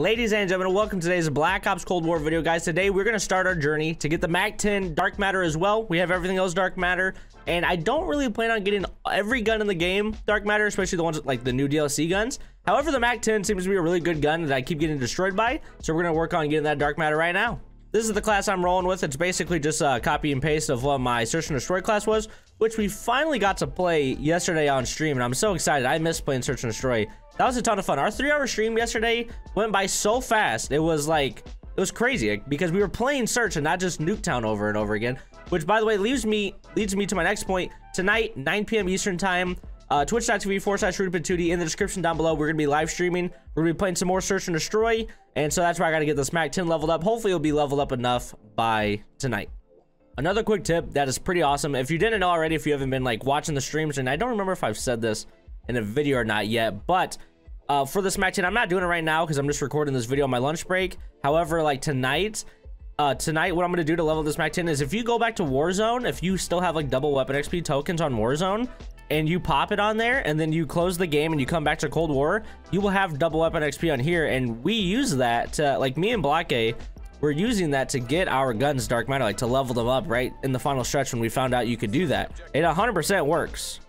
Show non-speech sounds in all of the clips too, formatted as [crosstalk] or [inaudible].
Ladies and gentlemen, welcome to today's Black Ops Cold War video, guys. Today, we're going to start our journey to get the MAC-10 Dark Matter as well. We have everything else Dark Matter, and I don't really plan on getting every gun in the game Dark Matter, especially the ones like the new DLC guns. However, the MAC-10 seems to be a really good gun that I keep getting destroyed by, so we're going to work on getting that Dark Matter right now. This is the class I'm rolling with. It's basically just a copy and paste of what my Search and Destroy class was, which we finally got to play yesterday on stream, and I'm so excited. I miss playing Search and Destroy. That was a ton of fun. Our three-hour stream yesterday went by so fast. It was like, it was crazy because we were playing Search and not just Nuketown over and over again, which, by the way, leaves me leads me to my next point. Tonight, 9 p.m. Eastern Time, uh, twitch.tv forward slash RudeyPaTudey. In the description down below, we're going to be live streaming. We're going to be playing some more Search and Destroy. And so that's why I got to get this MAC-10 leveled up. Hopefully, it'll be leveled up enough by tonight. Another quick tip that is pretty awesome. If you didn't know already, if you haven't been like watching the streams, and I don't remember if I've said this in a video or not yet, but uh, for this MAC-10, I'm not doing it right now because I'm just recording this video on my lunch break. However, like tonight, uh, tonight, what I'm going to do to level this MAC-10 is if you go back to Warzone, if you still have like double weapon XP tokens on Warzone, and you pop it on there and then you close the game and you come back to Cold War, you will have double weapon XP on here. And we use that to, like me and Blockade, we're using that to get our guns Dark Matter, like to level them up right in the final stretch when we found out you could do that. It 100% works.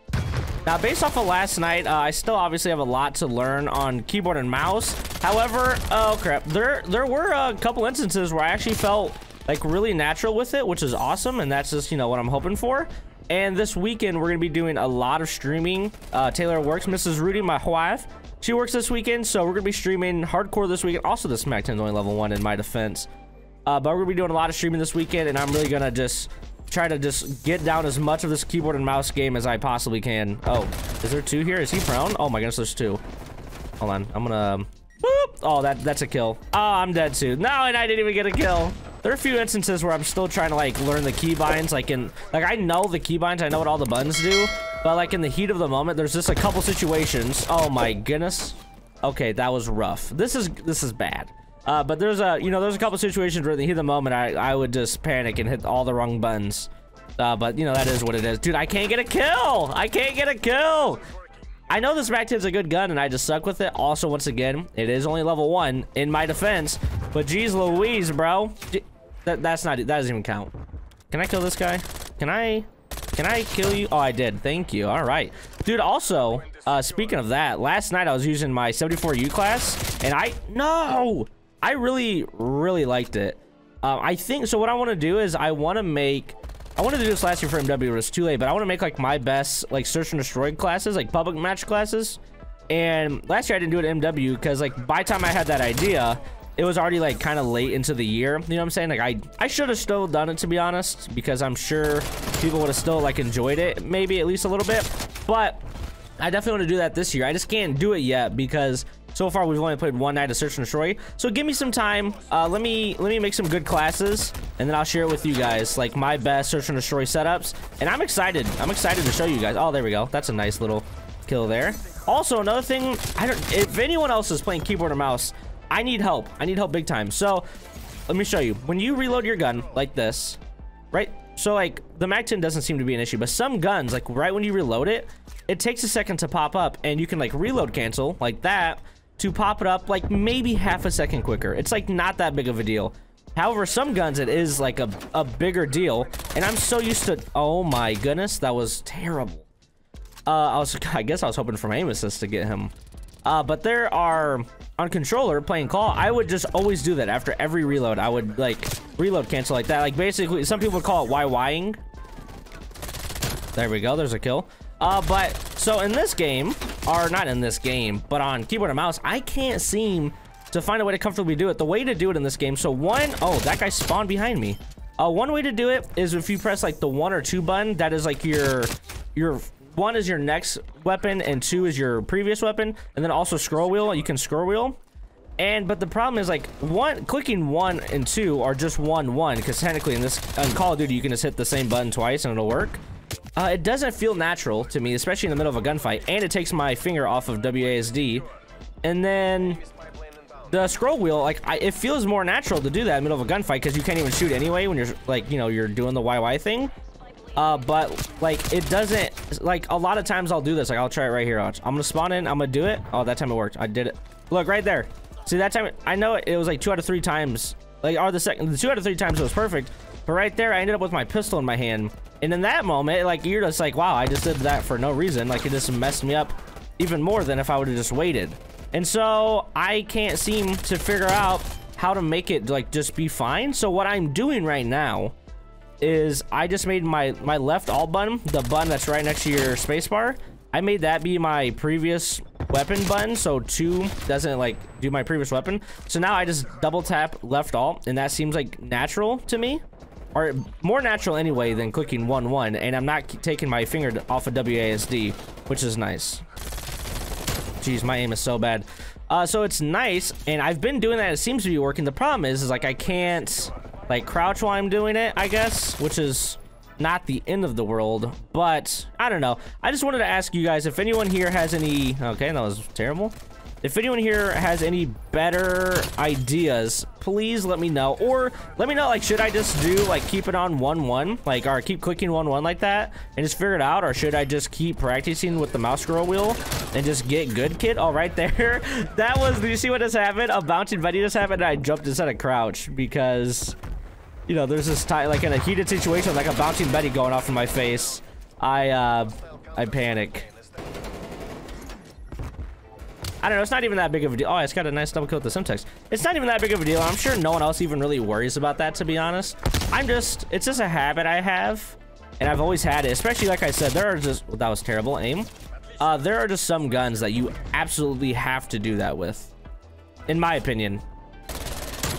Now, based off of last night, uh, I still obviously have a lot to learn on keyboard and mouse. However, oh crap, there there were a couple instances where I actually felt like really natural with it, which is awesome, and that's just, you know, what I'm hoping for. And this weekend, we're going to be doing a lot of streaming. Uh, Taylor works. Mrs. Rudey, my wife, she works this weekend. So we're going to be streaming hardcore this weekend. Also, the Smack 10 only level 1 in my defense. Uh, but we're going to be doing a lot of streaming this weekend. And I'm really going to just try to just get down as much of this keyboard and mouse game as I possibly can. Oh, is there two here? Is he prone? Oh my goodness, there's two. Hold on. I'm going to... Oh, that that's a kill. Oh, I'm dead too. No, and I didn't even get a kill. There are a few instances where I'm still trying to like learn the keybinds. Like in, like I know the keybinds. I know what all the buttons do. But like in the heat of the moment, there's just a couple situations. Oh my goodness. Okay, that was rough. This is this is bad. Uh, but there's a you know there's a couple situations where in the heat of the moment I I would just panic and hit all the wrong buttons. Uh, but you know that is what it is, dude. I can't get a kill. I can't get a kill. I know this MAC-10's a good gun, and I just suck with it. Also, once again, it is only level one in my defense. But geez Louise, bro. That, that's not... That doesn't even count. Can I kill this guy? Can I... Can I kill you? Oh, I did. Thank you. All right. Dude, also, uh, speaking of that, last night I was using my 74U class, and I... No! I really, really liked it. Uh, I think... So what I want to do is I want to make I wanted to do this last year for MW, but it's too late. But I want to make like my best like search and destroy classes, like public match classes. And last year I didn't do it MW because like by the time I had that idea, it was already like kind of late into the year. You know what I'm saying? Like I I should have still done it to be honest, because I'm sure people would have still like enjoyed it, maybe at least a little bit. But I definitely want to do that this year. I just can't do it yet because so far, we've only played one night of Search and Destroy. So give me some time. Uh, let me let me make some good classes, and then I'll share it with you guys, like my best Search and Destroy setups. And I'm excited. I'm excited to show you guys. Oh, there we go. That's a nice little kill there. Also, another thing, I don't. If anyone else is playing keyboard or mouse, I need help. I need help big time. So let me show you. When you reload your gun like this, right? So like the MAC-10 doesn't seem to be an issue, but some guns, like right when you reload it, it takes a second to pop up, and you can like reload cancel like that to pop it up like maybe half a second quicker. It's like not that big of a deal. However, some guns, it is like a, a bigger deal. And I'm so used to... Oh my goodness, that was terrible. Uh, I was, [laughs] I guess I was hoping for my aim assist to get him. Uh, but there are, on controller, playing call, I would just always do that after every reload. I would, like, reload cancel like that. Like, basically, some people would call it YYing. There we go, there's a kill. Uh, but, so in this game, or not in this game, but on keyboard and mouse, I can't seem to find a way to comfortably do it. The way to do it in this game, so one, oh, that guy spawned behind me. Uh, one way to do it is if you press like the one or two button, that is like your, your, one is your next weapon and two is your previous weapon. And then also scroll wheel, you can scroll wheel. And, but the problem is like one, clicking one and two are just one, one, because technically in this, in Call of Duty, you can just hit the same button twice and it'll work. Uh, it doesn't feel natural to me, especially in the middle of a gunfight, and it takes my finger off of WASD. And then the scroll wheel, like, I, it feels more natural to do that in the middle of a gunfight because you can't even shoot anyway when you're, like, you know, you're doing the YY thing. Uh, but, like, it doesn't, like, a lot of times I'll do this. Like, I'll try it right here. I'm gonna spawn in, I'm gonna do it. Oh, that time it worked. I did it. Look, right there. See, that time, I know it was like two out of three times. Like, or the second, the two out of three times it was perfect. But right there, I ended up with my pistol in my hand. And in that moment, like, you're just like, wow, I just did that for no reason. Like, it just messed me up even more than if I would have just waited. And so I can't seem to figure out how to make it like just be fine. So what I'm doing right now is I just made my my left alt button, the button that's right next to your spacebar. I made that be my previous weapon button, so two doesn't like do my previous weapon. So now I just double tap left alt, and that seems like natural to me, or more natural anyway than clicking one one. And I'm not taking my finger off of WASD, which is nice. Jeez, my aim is so bad. Uh, so it's nice, and I've been doing that. It seems to be working. The problem is, is like I can't like crouch while I'm doing it, I guess, which is not the end of the world, but I don't know. I just wanted to ask you guys if anyone here has any... Okay, that was terrible. If anyone here has any better ideas, please let me know. Or let me know, like, should I just do, like, keep it on 1-1? Like, or keep clicking 1-1 like that and just figure it out? Or should I just keep practicing with the mouse scroll wheel and just get good kid? Oh, right there. [laughs] that was, do you see what just happened? A bouncing Betty just happened and I jumped instead of crouch because, you know, there's this time, like, in a heated situation, like a bouncing Betty going off in my face. I, uh, I panic. I don't know, it's not even that big of a deal. Oh, it's got a nice double coat the Semtex. It's not even that big of a deal. I'm sure no one else even really worries about that, to be honest. I'm just, it's just a habit I have, and I've always had it, especially like I said, there are just, well, that was terrible aim. Uh, there are just some guns that you absolutely have to do that with, in my opinion.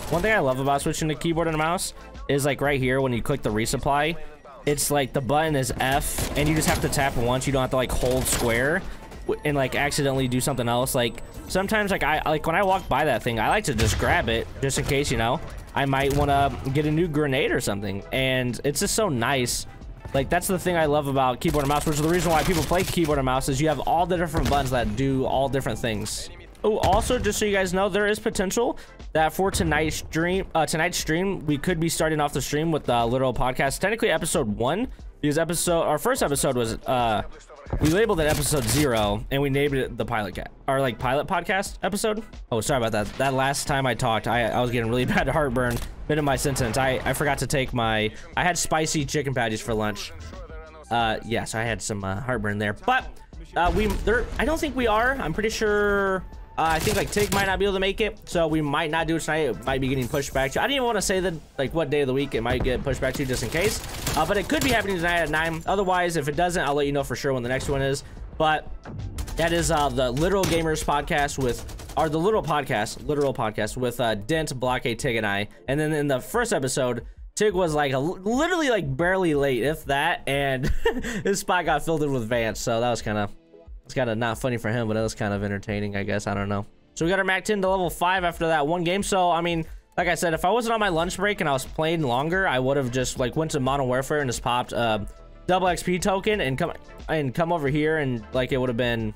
One thing I love about switching to keyboard and mouse is like right here when you click the resupply, it's like the button is F and you just have to tap once. You don't have to like hold square and like accidentally do something else. Like sometimes like i like when i walk by that thing i like to just grab it just in case you know. I might want to get a new grenade or something and it's just so nice. Like that's the thing i love about keyboard and mouse which is the reason why people play keyboard and mouse is you have all the different buttons that do all different things oh also just so you guys know there is potential that for tonight's stream uh tonight's stream we could be starting off the stream with the literal podcast. Technically episode one because episode our first episode was uh we labeled it episode zero and we named it the pilot cat our like pilot podcast episode. Oh sorry about that. That last time i talked i, I was getting really [laughs] bad heartburn bit of my sentence. I i forgot to take my i had spicy chicken patties for lunch. Uh yes yeah, so i had some uh, heartburn there. But uh we there i don't think we are. I'm pretty sure uh, I think like Tig might not be able to make it, so we might not do it tonight. It might be getting pushed back to. I didn't even want to say that like what day of the week it might get pushed back to just in case. Uh, but it could be happening tonight at nine. Otherwise, if it doesn't, I'll let you know for sure when the next one is. But that is uh, the Literal Gamers podcast with, or the Literal podcast, Literal podcast with uh, Dent, Blockade, Tig, and I. And then in the first episode, Tig was like a, literally like barely late, if that, and [laughs] his spot got filled in with Vance. So that was kind of it's kind of not funny for him, but it was kind of entertaining, I guess. I don't know. So we got our Mac 10 to level 5 after that one game. So, I mean, like I said, if I wasn't on my lunch break and I was playing longer, I would have just, like, went to Modern Warfare and just popped a double XP token and come and come over here and, like, it would have been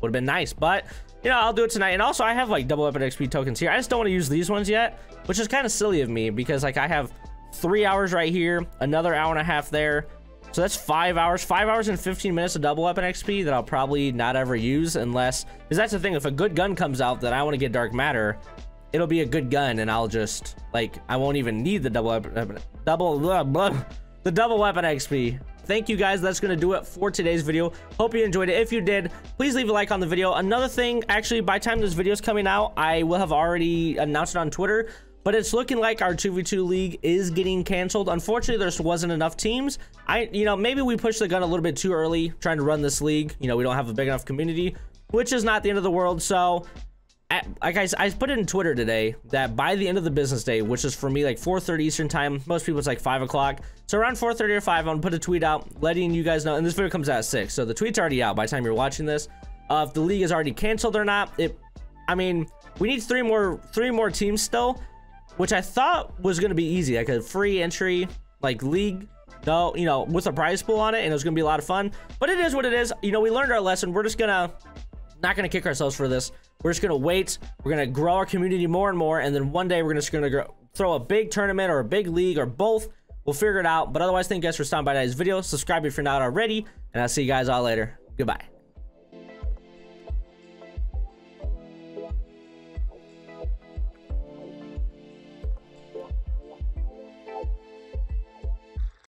would have been nice. But, you know, I'll do it tonight. And also, I have, like, double weapon XP tokens here. I just don't want to use these ones yet, which is kind of silly of me because, like, I have three hours right here, another hour and a half there, so that's five hours, five hours and 15 minutes of double weapon XP that I'll probably not ever use unless, because that's the thing, if a good gun comes out that I want to get dark matter, it'll be a good gun and I'll just, like, I won't even need the double weapon, uh, double, blah, blah, the double weapon XP. Thank you guys, that's gonna do it for today's video. Hope you enjoyed it. If you did, please leave a like on the video. Another thing, actually, by time this video is coming out, I will have already announced it on Twitter, but it's looking like our 2v2 league is getting canceled. Unfortunately, there wasn't enough teams. I, you know, maybe we pushed the gun a little bit too early trying to run this league. You know, we don't have a big enough community, which is not the end of the world. So, like I, I put it in Twitter today that by the end of the business day, which is for me like 4:30 Eastern time, most people it's like 5 o'clock. So around 4:30 or 5, I'm gonna put a tweet out letting you guys know. And this video comes out at 6, so the tweet's already out by the time you're watching this. Uh, if the league is already canceled or not, it, I mean, we need three more three more teams still which I thought was going to be easy, like a free entry, like league, no, you know, with a prize pool on it, and it was going to be a lot of fun. But it is what it is. You know, we learned our lesson. We're just going to, not going to kick ourselves for this. We're just going to wait. We're going to grow our community more and more, and then one day we're just going to throw a big tournament or a big league or both. We'll figure it out. But otherwise, thank you guys for stopping by today's video. Subscribe if you're not already, and I'll see you guys all later. Goodbye.